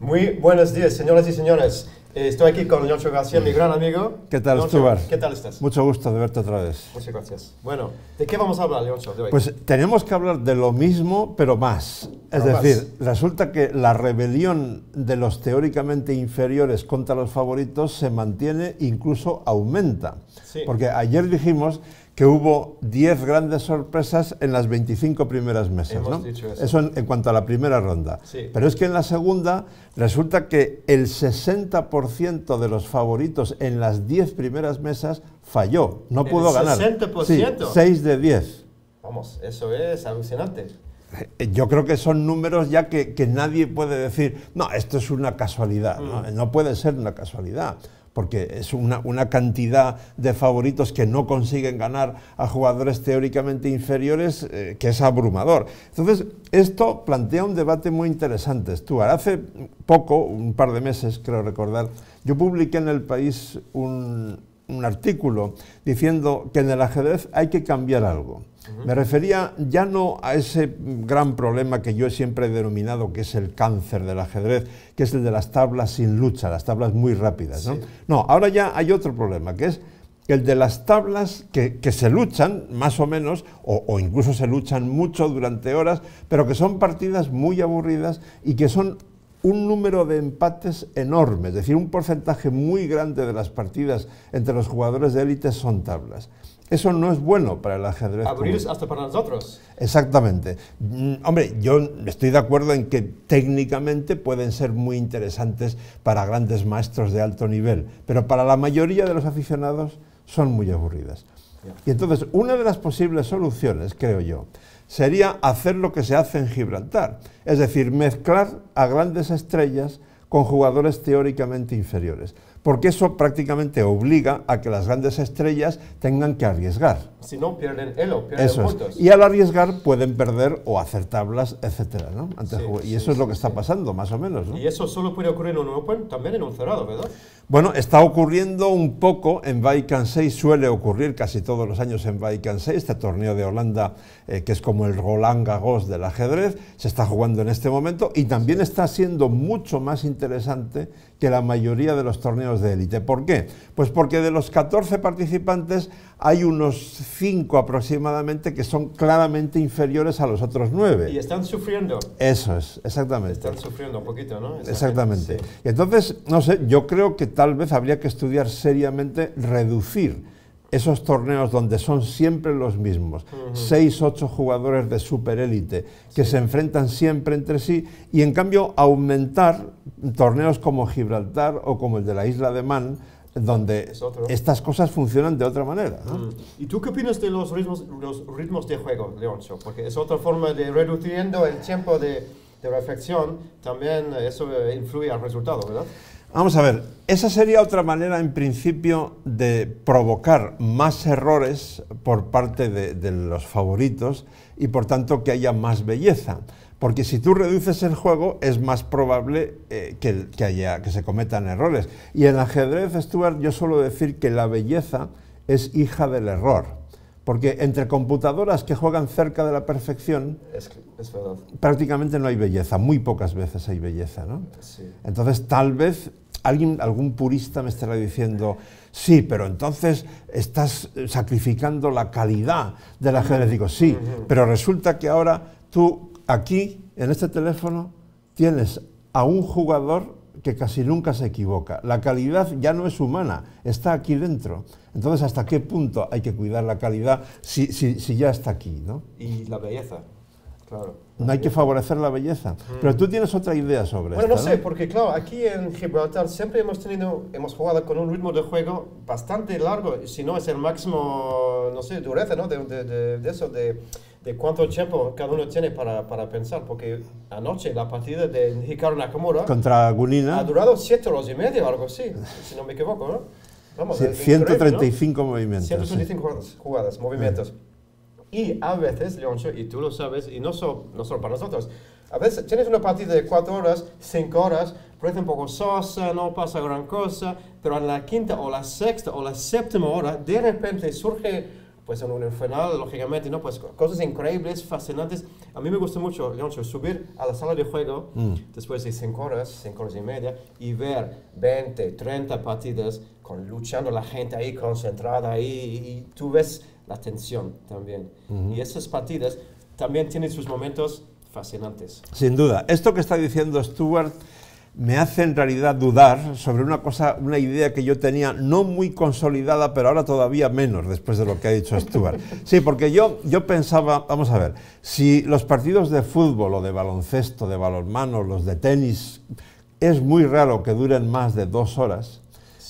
Muy buenos días, señoras y señores. Eh, Estoy aquí con Leoncho García, mi gran amigo. ¿Qué tal, Stuart? ¿Qué tal estás? Mucho gusto de verte otra vez. Muchas gracias. Bueno, ¿de qué vamos a hablar, de hoy? Pues tenemos que hablar de lo mismo, pero más. Es Pero decir, resulta que la rebelión de los teóricamente inferiores contra los favoritos se mantiene, incluso aumenta. Sí. Porque ayer dijimos que hubo 10 grandes sorpresas en las 25 primeras mesas. ¿no? dicho eso. en, en cuanto a la primera ronda. Sí. Pero es que en la segunda resulta que el 60% de los favoritos en las 10 primeras mesas falló. No ¿El pudo ganar. 60%? Sí, 6 de 10. Vamos, eso es alucinante. Eh, Yo creo que son números ya que, que nadie puede decir, no, esto es una casualidad. ¿no? Mm. No puede ser una casualidad, porque es una, una cantidad de favoritos que no consiguen ganar a jugadores teóricamente inferiores eh, que es abrumador. Entonces, esto plantea un debate muy interesante, Stuart. Hace poco, un par de meses, creo recordar, yo publiqué en El País un, un artículo diciendo que en el ajedrez hay que cambiar algo. Me refería ya no a ese gran problema que yo siempre he denominado que es el cáncer del ajedrez, que es el de las tablas sin lucha, las tablas muy rápidas. ¿no? Sí. no, ahora ya hay otro problema, que es el de las tablas que, que se luchan más o menos, o, o incluso se luchan mucho durante horas, pero que son partidas muy aburridas y que son un número de empates enorme, es decir, un porcentaje muy grande de las partidas entre los jugadores de élite son tablas. Eso no es bueno para el ajedrez. Abrir hasta para nosotros. Exactamente. Mm, hombre, yo estoy de acuerdo en que técnicamente pueden ser muy interesantes para grandes maestros de alto nivel, pero para la mayoría de los aficionados son muy aburridas. Y entonces, una de las posibles soluciones, creo yo, sería hacer lo que se hace en Gibraltar, es decir, mezclar a grandes estrellas con jugadores teóricamente inferiores, porque eso prácticamente obliga a que las grandes estrellas tengan que arriesgar. Si no, pierden elo, pierden Eso es. puntos. Y al arriesgar pueden perder o hacer tablas, etcétera, ¿no? Sí, y sí, eso es lo que está pasando, más o menos, ¿no? Y eso solo puede ocurrir en un Open, también en un cerrado, ¿verdad? Bueno, está ocurriendo un poco en Vaikan 6, suele ocurrir casi todos los años en Vaikan 6, este torneo de Holanda eh, que es como el Roland Garros del ajedrez, se está jugando en este momento y también está siendo mucho más interesante que la mayoría de los torneos de élite. ¿Por qué? Pues porque de los 14 participantes hay unos 5 aproximadamente que son claramente inferiores a los otros 9. Y están sufriendo. Eso es, exactamente. Están sufriendo un poquito, ¿no? Exactamente. sí. Y entonces, no sé, yo creo que tal vez habría que estudiar seriamente reducir esos torneos donde son siempre los mismos, seis, ocho jugadores de superélite que se enfrentan siempre entre sí y en cambio aumentar torneos como Gibraltar o como el de la isla de Man, donde Es estas cosas funcionan de otra manera. ¿no? Mm. ¿Y tú qué opinas de los ritmos, los ritmos de juego, Leoncho? Porque es otra forma de reduciendo el tiempo de, de reflexión, también eso eh, influye al resultado, ¿verdad? Vamos a ver, esa sería otra manera en principio de provocar más errores por parte de, de los favoritos y por tanto que haya más belleza. Porque si tú reduces el juego es más probable eh, que, que haya, que se cometan errores. Y en ajedrez, Stuart, yo suelo decir que la belleza es hija del error. Porque entre computadoras que juegan cerca de la perfección, Es, es verdad. prácticamente no hay belleza, muy pocas veces hay belleza. ¿no? Sí. Entonces, tal vez alguien, algún purista me estará diciendo, sí, pero entonces estás eh, sacrificando la calidad del ajedrez. Digo, sí, pero resulta que ahora tú aquí, en este teléfono, tienes a un jugador que casi nunca se equivoca. La calidad ya no es humana, está aquí dentro. Entonces, ¿hasta qué punto hay que cuidar la calidad si, si- si ya está aquí? ¿no? Y la belleza, claro. No hay que favorecer la belleza. Pero tú tienes otra idea sobre Bueno, no esto, sé, porque claro, aquí en Gibraltar siempre hemos tenido, hemos jugado con un ritmo de juego bastante largo, si no es el máximo, no sé, dureza, ¿no? De, de, de- de eso, de, cuánto tiempo cada uno tiene para, para pensar, porque anoche la partida de Hikaru Nakamura Contra ha Gunina, durado siete horas y media o algo así, si no me equivoco, ¿no? Vamos, sí, es increíble, ¿no? 135 movimientos. sí. 135 jugadas, jugadas, movimientos. Y a veces, Leoncho, y tú lo sabes, y no, so- no solo para nosotros, a veces tienes una partida de 4 horas, 5 horas, parece un poco sosa, no pasa gran cosa, pero en la quinta o la sexta o la séptima hora, de repente surge, pues en un final, lógicamente, ¿no? Pues cosas increíbles, fascinantes, A mí me gusta mucho, Leoncho, subir a la sala de juego Mm. después de 5 horas, 5 horas y media, y ver 20, 30 partidas con luchando la gente ahí concentrada ahí, y tú ves la tensión también. Y esas partidas también tienen sus momentos fascinantes. Sin duda. Esto que está diciendo Stuart me hace en realidad dudar sobre una cosa, una idea que yo tenía no muy consolidada, pero ahora todavía menos después de lo que ha dicho Stuart. Sí, porque yo, yo pensaba, vamos a ver, si los partidos de fútbol o de baloncesto, de balonmano, los de tenis, es muy raro que duren más de dos horas.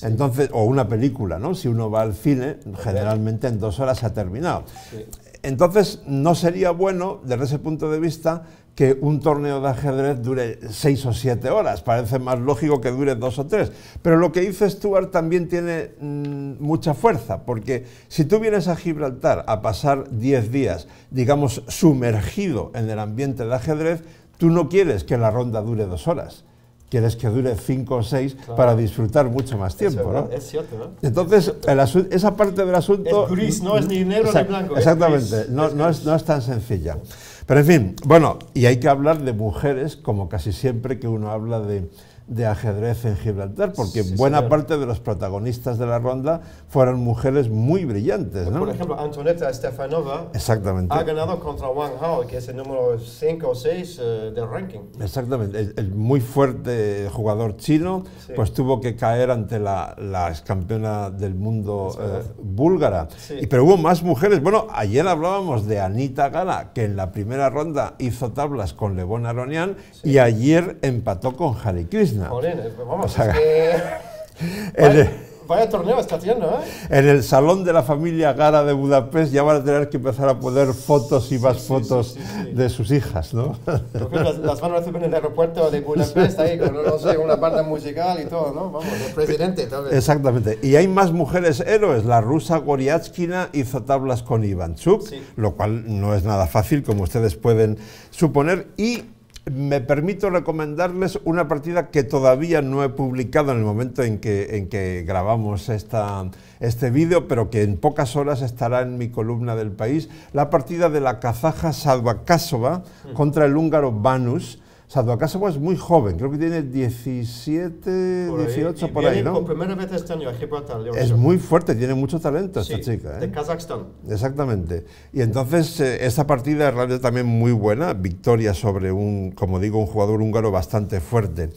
Entonces, o una película, ¿no? Si uno va al cine, generalmente en dos horas se ha terminado. Sí. Entonces, no sería bueno, desde ese punto de vista, que un torneo de ajedrez dure seis o siete horas. Parece más lógico que dure dos o tres. Pero lo que dice Stuart también tiene mm, mucha fuerza, porque si tú vienes a Gibraltar a pasar diez días, digamos, sumergido en el ambiente de ajedrez, tú no quieres que la ronda dure dos horas. Quieres que dure cinco o seis Claro. para disfrutar mucho más Es tiempo, ¿no? Es cierto, ¿no? Entonces, el asu- esa parte del asunto... Es gris, no es ni negro ni blanco, es Exactamente, es es, no es tan sencilla. Pero en fin, bueno, y hay que hablar de mujeres, como casi siempre que uno habla de, de ajedrez en Gibraltar, porque Sí, buena señor. parte de los protagonistas de la ronda fueron mujeres muy brillantes, ¿no? Por ejemplo, Antoneta Stefanova Exactamente. ha ganado contra Wang Hao, que es el número 5 o 6 eh, del ranking. Exactamente, el, el muy fuerte jugador chino, Sí. pues tuvo que caer ante la, la ex campeona del mundo eh, búlgara. Sí. Y, pero hubo más mujeres. Bueno, ayer hablábamos de Anita Gala, que en la primera ronda hizo tablas con Levon Aronian y ayer empató con Hare Krishna. Jolín, vamos, O sea, es que... En el, vaya, torneo está haciendo, ¿eh? en el salón de la familia Gara de Budapest ya van a tener que empezar a poner fotos y más sí, fotos sí, de sus hijas, ¿no? Las, las van a recibir en el aeropuerto de Budapest ahí con, no sé, una banda musical y todo, ¿no? Vamos, el presidente tal vez. Exactamente. Y hay más mujeres héroes. La rusa Goriatskina hizo tablas con Ivanchuk, lo cual no es nada fácil, como ustedes pueden suponer. Y me permito recomendarles una partida que todavía no he publicado en el momento en que, en que grabamos esta, este vídeo, pero que en pocas horas estará en mi columna del país. La partida de la kazaja Sadvakasova contra el húngaro Banus. Sadvakasova es muy joven, creo que tiene 17, Por ahí. 18 Y por ahí, ¿no? Por primera vez este año a Gibraltar. Es muy fuerte, tiene mucho talento esta chica. De ¿eh? Kazajstán. Exactamente. Y entonces eh, esta partida es realmente también muy buena, victoria sobre un, como digo, un jugador húngaro bastante fuerte.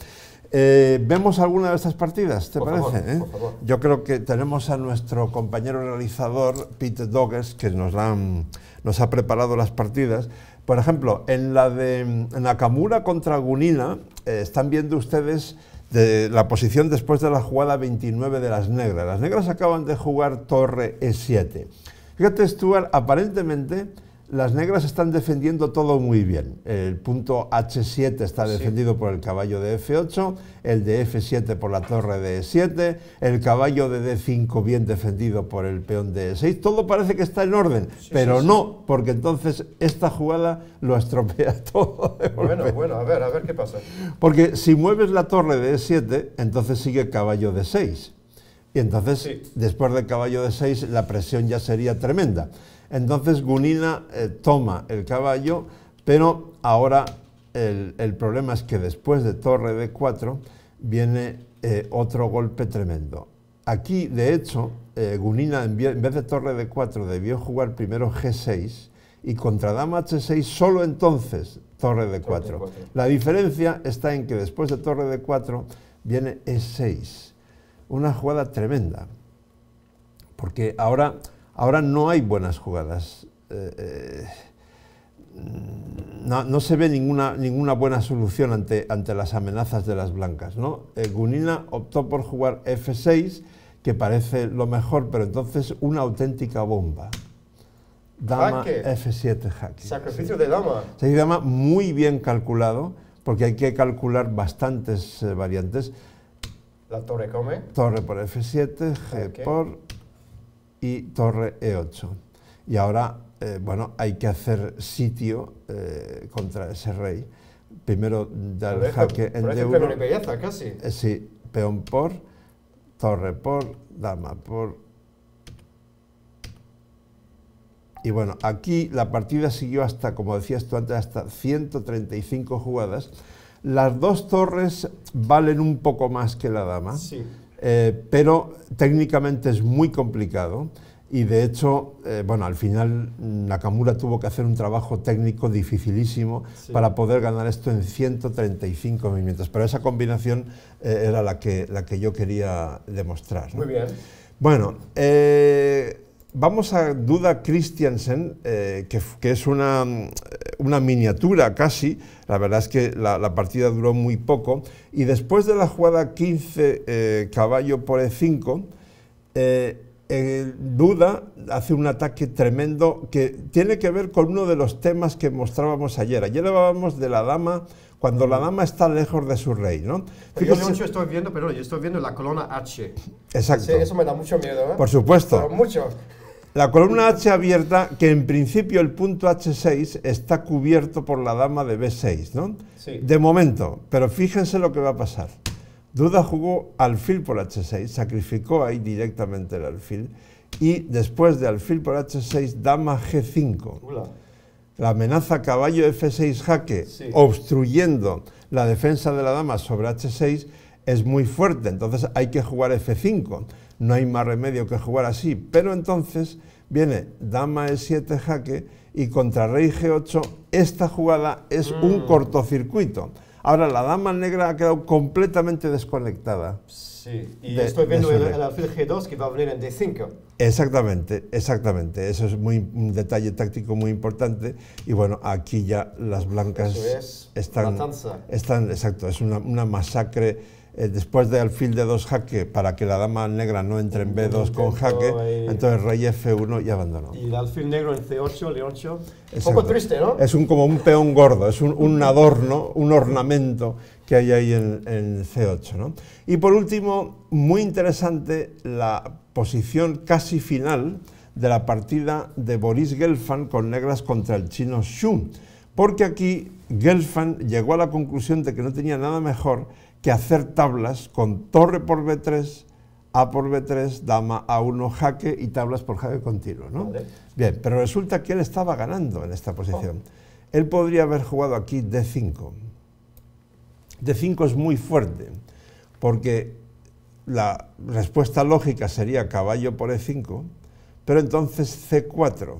Eh, ¿Vemos alguna de estas partidas, te Por parece? favor, eh? por favor. Yo creo que tenemos a nuestro compañero realizador, Pete Doggers, que nos, han- nos ha preparado las partidas. Por ejemplo, en la de mm, Nakamura contra Gunina, eh, están viendo ustedes de la posición después de la jugada 29 de las negras. Las negras acaban de jugar torre E7. Fíjate, Stuart, aparentemente las negras están defendiendo todo muy bien. El punto H7 está Sí. defendido por el caballo de F8, el de F7 por la torre de E7, el caballo de D5 bien defendido por el peón de E6. Todo parece que está en orden, Sí, pero sí, no, porque entonces esta jugada lo estropea todo. Bueno, bueno, a ver, a ver qué pasa. Porque si mueves la torre de E7, entonces sigue caballo de 6. Y entonces, después del caballo de 6, la presión ya sería tremenda. Entonces Gunina eh, toma el caballo, pero ahora el, el problema es que después de torre de 4 viene eh, otro golpe tremendo. Aquí, de hecho, eh, Gunina en vez de torre de 4 debió jugar primero G6 y contra dama H6 solo entonces torre de 4. cuatro. La diferencia está en que después de torre de 4 viene E6. Una jugada tremenda. Porque ahora, ahora no hay buenas jugadas. Eh, eh, no, no se ve ninguna, ninguna buena solución ante, ante las amenazas de las blancas. ¿no? Eh, Gunina optó por jugar F6, que parece lo mejor, pero entonces una auténtica bomba. Dama Jaque. F7 jaque. Sacrificio de dama. Se llama muy bien calculado, porque hay que calcular bastantes eh, variantes. La torre come. Torre por F7, G por y torre E8. Y ahora, eh, bueno, hay que hacer sitio eh, contra ese rey. Primero dar el jaque en parece D1. pleno de belleza, casi. Eh, sí, peón por, torre por, dama por. Y bueno, aquí la partida siguió hasta, como decías tú antes, hasta 135 jugadas. Las dos torres valen un poco más que la dama, Sí. Eh, pero técnicamente es muy complicado. Y de hecho, eh, bueno, al final Nakamura tuvo que hacer un trabajo técnico dificilísimo Sí. para poder ganar esto en 135 movimientos. Pero esa combinación eh, era la que, la que yo quería demostrar. ¿no? Muy bien. Bueno, eh, vamos a Duda Christiansen, eh, que, que es una, mm, una miniatura casi. La verdad es que la, la partida duró muy poco. Y después de la jugada 15 eh, caballo por E5, eh, eh, Duda hace un ataque tremendo que tiene que ver con uno de los temas que mostrábamos ayer. Ayer hablábamos de la dama cuando la dama está lejos de su rey, ¿no? Yo, Fíjese- Leoncio, estoy viendo, pero yo estoy viendo la columna H. Exacto. Sí, eso me da mucho miedo, ¿eh? Por supuesto. Pero mucho. La columna H abierta, que en principio el punto H6 está cubierto por la dama de B6, ¿no? Sí. De momento, pero fíjense lo que va a pasar. Duda jugó alfil por H6, sacrificó ahí directamente el alfil y después de alfil por H6, dama G5. Ula. La amenaza caballo F6 jaque, Sí. obstruyendo la defensa de la dama sobre H6, es muy fuerte. Entonces hay que jugar F5. No hay más remedio que jugar así. Pero entonces viene dama E7 jaque y contra rey G8 esta jugada es un cortocircuito. Ahora la dama negra ha quedado completamente desconectada. Sí. Y De- estoy viendo el, alfil G2 que va a venir en D5. Exactamente, exactamente. Eso es muy, un detalle táctico muy importante. Y bueno, aquí ya las blancas Eso es están, matanza. están, exacto, es una, una masacre. Eh, después de alfil de 2 jaque, para que la dama negra no entre en B2 con jaque, ahí. entonces rey F1 y abandonó. Y el alfil negro en C8, Leoncio. Un Exacto. poco triste, ¿no? Es un, como un peón gordo, es un, un adorno, un ornamento que hay ahí en, en C8. ¿no? Y por último, muy interesante la posición casi final de la partida de Boris Gelfand con negras contra el chino Xu, porque aquí Gelfand llegó a la conclusión de que no tenía nada mejor que hacer tablas con torre por B3, A por B3, dama A1 jaque y tablas por jaque continuo. ¿no? Vale. Bien, pero resulta que él estaba ganando en esta posición. Él podría haber jugado aquí D5. D5 es muy fuerte, porque la respuesta lógica sería caballo por E5, pero entonces C4.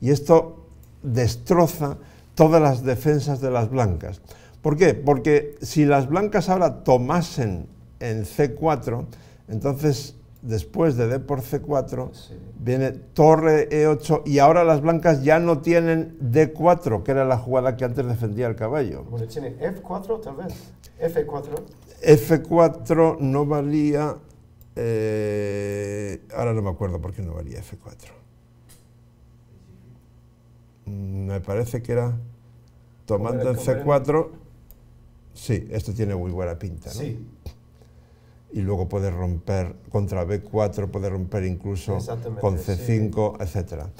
Y esto destroza todas las defensas de las blancas. ¿Por qué? Porque si las blancas ahora tomasen en C4, entonces después de D por C4 Sí. viene torre E8 y ahora las blancas ya no tienen D4, que era la jugada que antes defendía el caballo. Bueno, tiene F4 tal vez. F4. F4 no valía, eh, ahora no me acuerdo por qué no valía F4. Mm, Me parece que era tomando en Como era- C4, sí, esto tiene muy buena pinta, ¿no? Sí. y luego puede romper contra B4, puede romper incluso con C5, etcétera.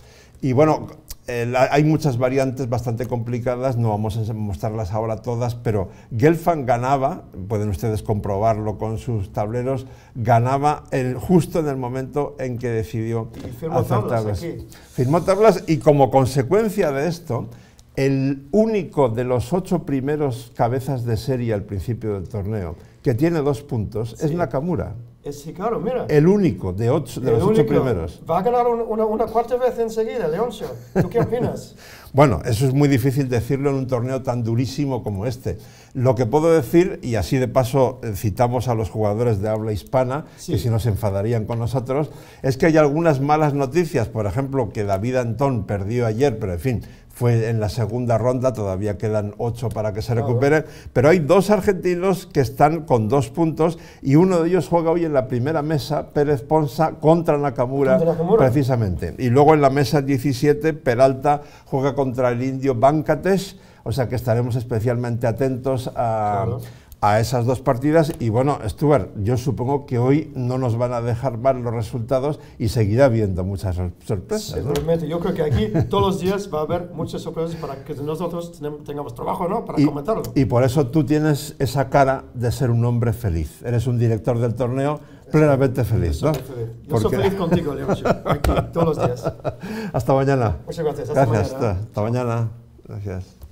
Y bueno, eh, la- hay muchas variantes bastante complicadas, no vamos a mostrarlas ahora todas, pero Gelfand ganaba, pueden ustedes comprobarlo con sus tableros, ganaba el- justo en el momento en que decidió Y firmó hacer tablas tablas. aquí. Firmó tablas y como consecuencia de esto, el único de los ocho primeros cabezas de serie al principio del torneo que tiene dos puntos es. Nakamura. Sí, claro, mira. El único de, ocho, de El los ocho primeros. Va a ganar un- una, una cuarta vez enseguida, Leoncio. ¿Tú qué opinas? Bueno, eso es muy difícil decirlo en un torneo tan durísimo como este. Lo que puedo decir, y así de paso eh, citamos a los jugadores de habla hispana, Sí. que si no se enfadarían con nosotros, es que hay algunas malas noticias. Por ejemplo, que David Antón perdió ayer, pero en fin, fue en la segunda ronda, todavía quedan ocho para que se Claro. recupere. Pero hay dos argentinos que están con dos puntos y uno de ellos juega hoy en la primera mesa, Pérez Ponza, contra Nakamura, Contra Nakamura. precisamente. Y luego en la mesa 17, Peralta juega contra el indio Bancatesh, o sea que estaremos especialmente atentos a, Claro. A esas dos partidas. Y bueno, Stuart, yo supongo que hoy no nos van a dejar mal los resultados y seguirá habiendo muchas sor- sorpresas. ¿no? Seguramente. Yo creo que aquí todos los días va a haber muchas sorpresas para que nosotros tengamos trabajo, ¿no? Para Y, comentarlo. y por eso tú tienes esa cara de ser un hombre feliz. Eres un director del torneo, plenamente feliz, Soy ¿no? feliz. Yo soy feliz contigo, Leoncio, aquí, todos los días. Hasta mañana. Muchas gracias. Hasta Gracias. mañana. hasta hasta mañana. Gracias.